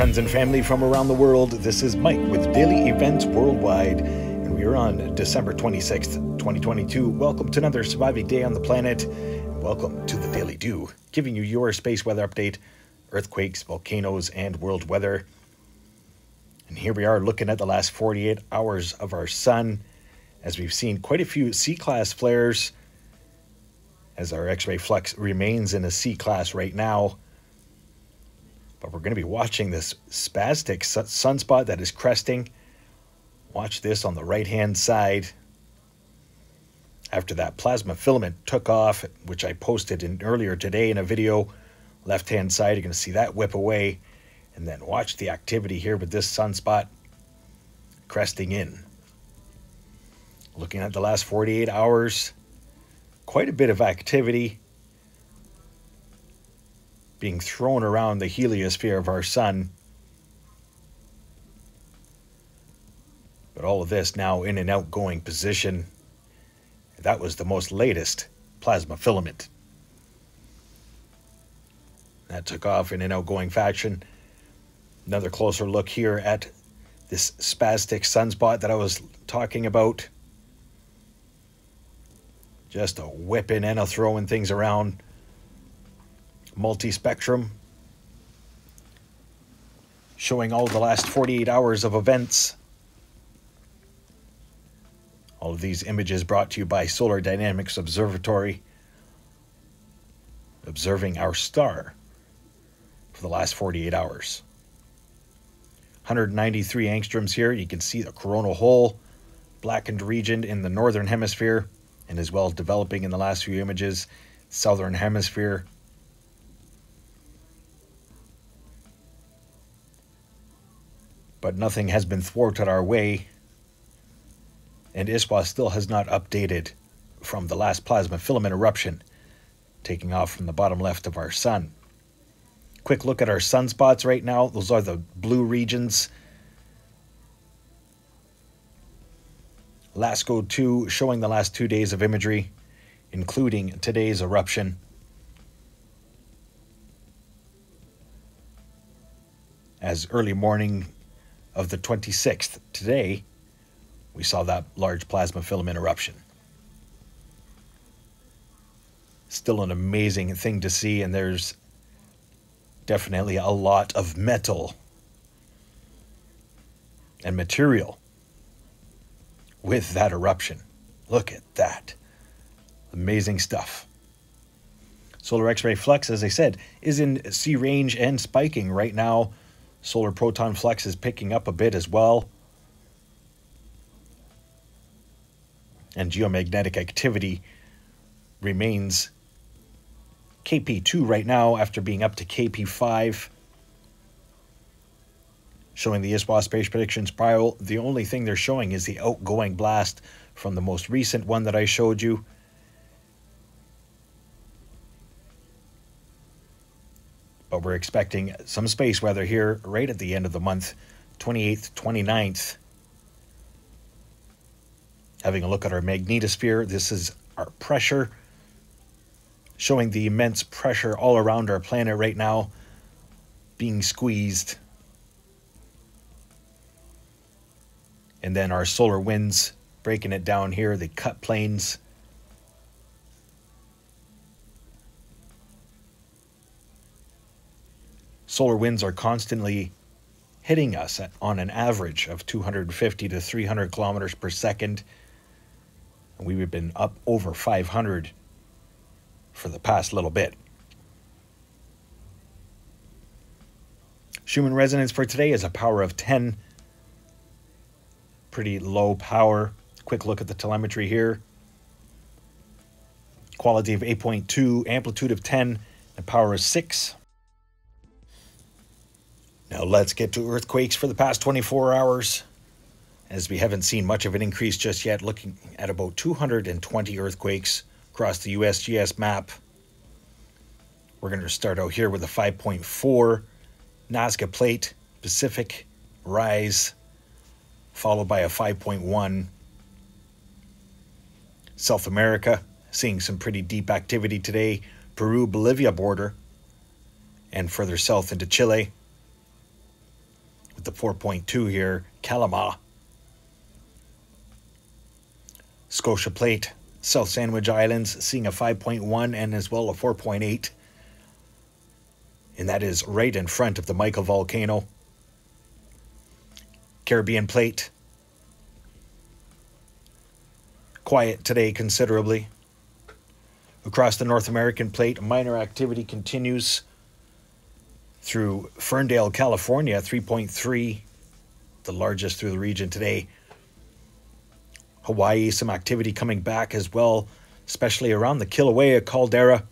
friends and family from around the world. This is Mike with Daily Events Worldwide, and we are on December 26th, 2022. Welcome to another surviving day on the planet. Welcome to the Daily Dew, giving you your space weather update, earthquakes, volcanoes, and world weather. And here we are looking at the last 48 hours of our sun, as we've seen quite a few C class flares, as our X ray flux remains in a C class right now but we're going to be watching this spastic sunspot that is cresting. Watch this on the right hand side. After that plasma filament took off, which I posted in earlier today in a video, left hand side, you're going to see that whip away. And then watch the activity here with this sunspot cresting in. Looking at the last 48 hours, quite a bit of activity being thrown around the heliosphere of our sun. But all of this now in an outgoing position. That was the most latest plasma filament. That took off in an outgoing fashion. Another closer look here at this spastic sunspot that I was talking about. Just a whipping and a throwing things around multi-spectrum showing all the last 48 hours of events. All of these images brought to you by Solar Dynamics Observatory, observing our star for the last 48 hours. 193 angstroms here. You can see the coronal hole, blackened region in the northern hemisphere, and as well developing in the last few images, southern hemisphere but nothing has been thwarted our way, and ISWA still has not updated from the last plasma filament eruption taking off from the bottom left of our sun. Quick look at our sunspots right now. Those are the blue regions. LASCO 2 showing the last two days of imagery, including today's eruption. As early morning of the 26th. Today, we saw that large plasma filament eruption. Still an amazing thing to see, and there's definitely a lot of metal and material with that eruption. Look at that. Amazing stuff. Solar X-ray flux, as I said, is in C range and spiking right now Solar proton flux is picking up a bit as well. And geomagnetic activity remains KP2 right now after being up to KP5. Showing the ISWA Space Prediction Spiral. The only thing they're showing is the outgoing blast from the most recent one that I showed you. But we're expecting some space weather here right at the end of the month, 28th, 29th. Having a look at our magnetosphere, this is our pressure, showing the immense pressure all around our planet right now being squeezed. And then our solar winds breaking it down here, the cut planes. Solar winds are constantly hitting us at, on an average of 250 to 300 kilometers per second. And we've been up over 500 for the past little bit. Schumann resonance for today is a power of 10. Pretty low power. Quick look at the telemetry here. Quality of 8.2, amplitude of 10, and power of 6. Now let's get to earthquakes for the past 24 hours. As we haven't seen much of an increase just yet, looking at about 220 earthquakes across the USGS map. We're going to start out here with a 5.4 Nazca plate Pacific rise, followed by a 5.1 South America, seeing some pretty deep activity today. Peru Bolivia border, and further south into Chile. With the 4.2 here, Calama. Scotia Plate, South Sandwich Islands, seeing a 5.1 and as well a 4.8. And that is right in front of the Michael volcano. Caribbean Plate, quiet today considerably. Across the North American plate, minor activity continues through Ferndale, California, 3.3, the largest through the region today. Hawaii, some activity coming back as well, especially around the Kilauea caldera.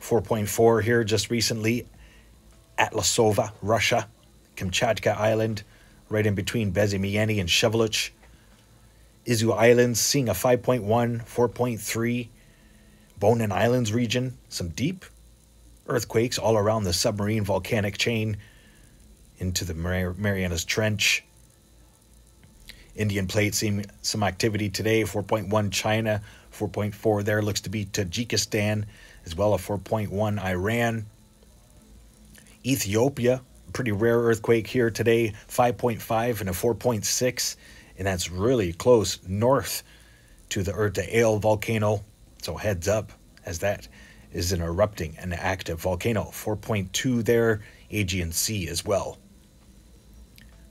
4.4 here just recently. Atlasova, Russia, Kamchatka Island, right in between Bezymianny and Sheveluch. Izu Islands seeing a 5.1, 4.3. Bonin Islands region, some deep earthquakes all around the submarine volcanic chain into the Mar- Marianas Trench. Indian plate seeing some activity today, 4.1 China, 4.4 there looks to be Tajikistan, as well as 4.1 Iran. Ethiopia, pretty rare earthquake here today, 5.5 and a 4.6, and that's really close north to the Erta Ale volcano. So heads up as that is an erupting and active volcano. 4.2 there, Aegean Sea as well.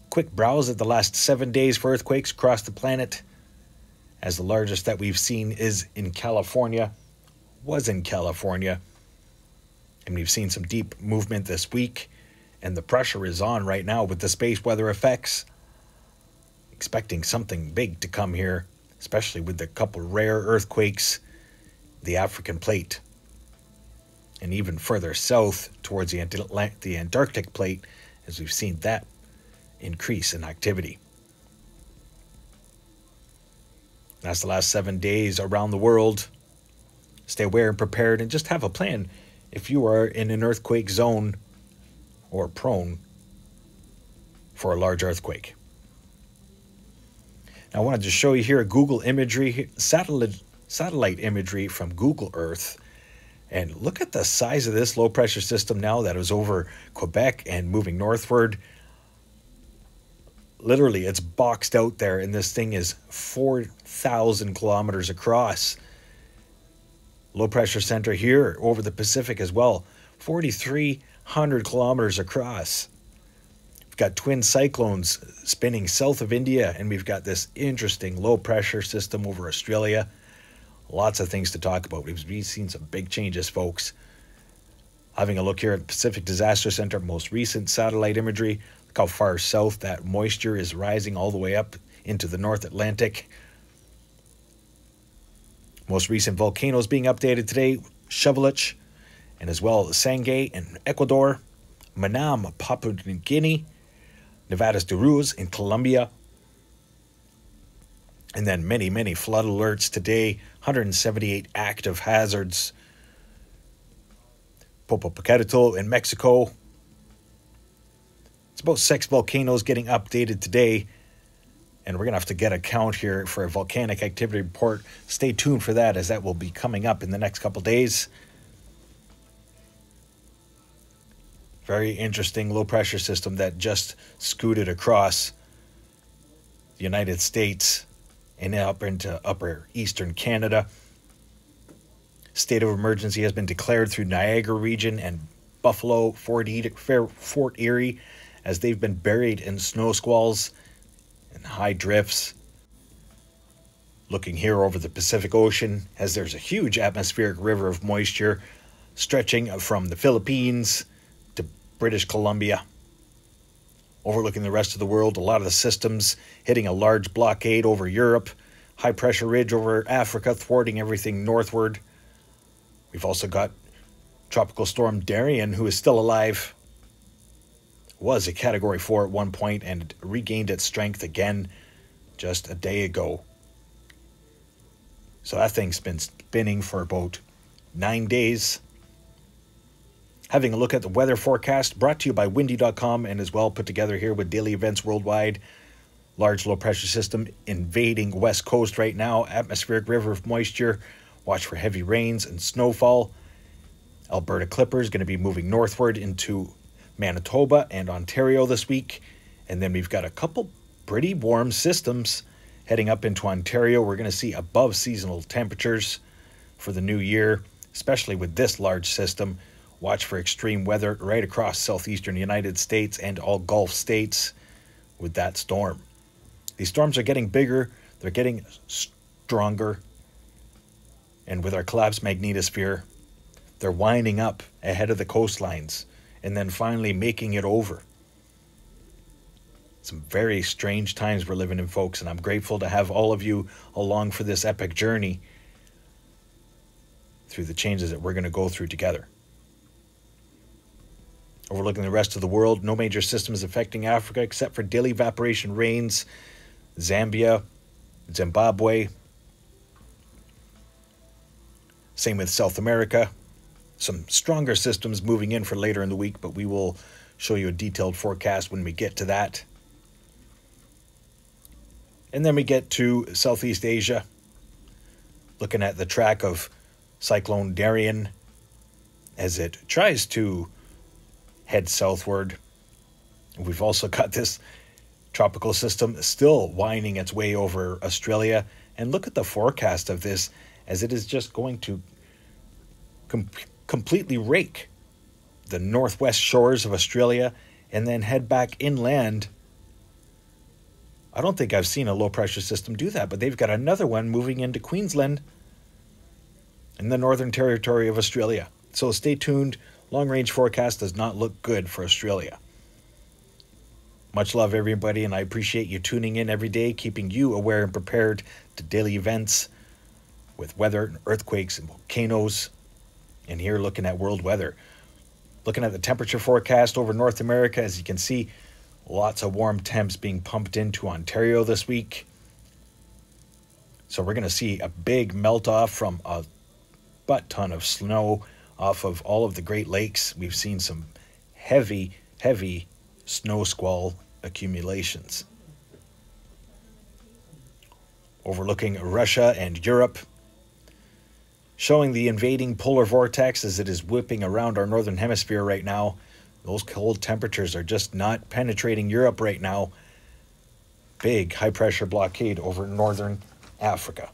Quick browse at the last seven days for earthquakes across the planet. As the largest that we've seen is in California, was in California. And we've seen some deep movement this week, and the pressure is on right now with the space weather effects. Expecting something big to come here, especially with the couple rare earthquakes the African plate, and even further south towards the, the Antarctic plate, as we've seen that increase in activity. That's the last seven days around the world. Stay aware and prepared, and just have a plan if you are in an earthquake zone or prone for a large earthquake. Now, I wanted to show you here a Google imagery satellite satellite imagery from Google Earth. And look at the size of this low pressure system now that is over Quebec and moving northward. Literally, it's boxed out there, and this thing is 4,000 kilometers across. Low pressure center here over the Pacific as well, 4,300 kilometers across. We've got twin cyclones spinning south of India, and we've got this interesting low pressure system over Australia. Lots of things to talk about. We've seen some big changes, folks. Having a look here at Pacific Disaster Center, most recent satellite imagery. Look how far south that moisture is rising all the way up into the North Atlantic. Most recent volcanoes being updated today Sheveluch, and as well as Sangay in Ecuador, Manam, Papua New Guinea, Nevadas de Ruiz in Colombia, and then many, many flood alerts today 178 active hazards. Popocatépetl in Mexico. It's about six volcanoes getting updated today. And we're going to have to get a count here for a volcanic activity report. Stay tuned for that as that will be coming up in the next couple days. Very interesting low pressure system that just scooted across the United States and up into upper eastern Canada. State of emergency has been declared through Niagara region and Buffalo, Fort, Fort Erie, as they've been buried in snow squalls and high drifts. Looking here over the Pacific Ocean, as there's a huge atmospheric river of moisture stretching from the Philippines to British Columbia overlooking the rest of the world. A lot of the systems hitting a large blockade over Europe, high pressure ridge over Africa, thwarting everything northward. We've also got Tropical Storm Darian, who is still alive. Was a Category 4 at one point and regained its strength again just a day ago. So that thing's been spinning for about nine days having a look at the weather forecast brought to you by windy.com and as well put together here with daily events worldwide. Large low pressure system invading west coast right now, atmospheric river of moisture. Watch for heavy rains and snowfall. Alberta Clippers going to be moving northward into Manitoba and Ontario this week. And then we've got a couple pretty warm systems heading up into Ontario. We're going to see above seasonal temperatures for the new year, especially with this large system. Watch for extreme weather right across southeastern United States and all Gulf states with that storm. These storms are getting bigger, they're getting stronger, and with our collapsed magnetosphere, they're winding up ahead of the coastlines and then finally making it over. Some very strange times we're living in, folks, and I'm grateful to have all of you along for this epic journey through the changes that we're going to go through together. Overlooking the rest of the world, no major systems affecting Africa except for daily evaporation rains, Zambia, Zimbabwe. Same with South America. Some stronger systems moving in for later in the week, but we will show you a detailed forecast when we get to that. And then we get to Southeast Asia, looking at the track of Cyclone Darian as it tries to head southward. We've also got this tropical system still winding its way over Australia. And look at the forecast of this as it is just going to com- completely rake the northwest shores of Australia and then head back inland I don't think I've seen a low pressure system do that, but they've got another one moving into Queensland in the Northern Territory of Australia. So stay tuned. Long range forecast does not look good for Australia. Much love, everybody, and I appreciate you tuning in every day, keeping you aware and prepared to daily events with weather, and earthquakes, and volcanoes. And here, looking at world weather. Looking at the temperature forecast over North America, as you can see, Lots of warm temps being pumped into Ontario this week. So we're going to see a big melt off from a butt ton of snow off of all of the Great Lakes. We've seen some heavy, heavy snow squall accumulations. Overlooking Russia and Europe, showing the invading polar vortex as it is whipping around our northern hemisphere right now. Those cold temperatures are just not penetrating Europe right now. Big high pressure blockade over northern Africa.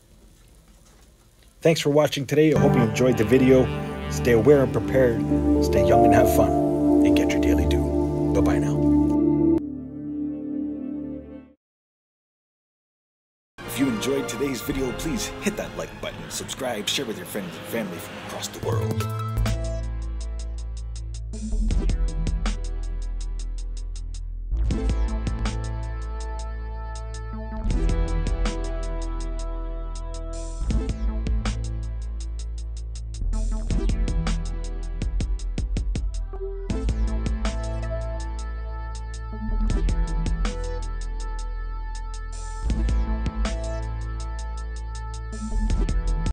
Thanks for watching today. I hope you enjoyed the video. Stay aware and prepared. Stay young and have fun. And get your daily Dew. Bye bye now. If you enjoyed today's video, please hit that like button, subscribe, share with your friends and family from across the world.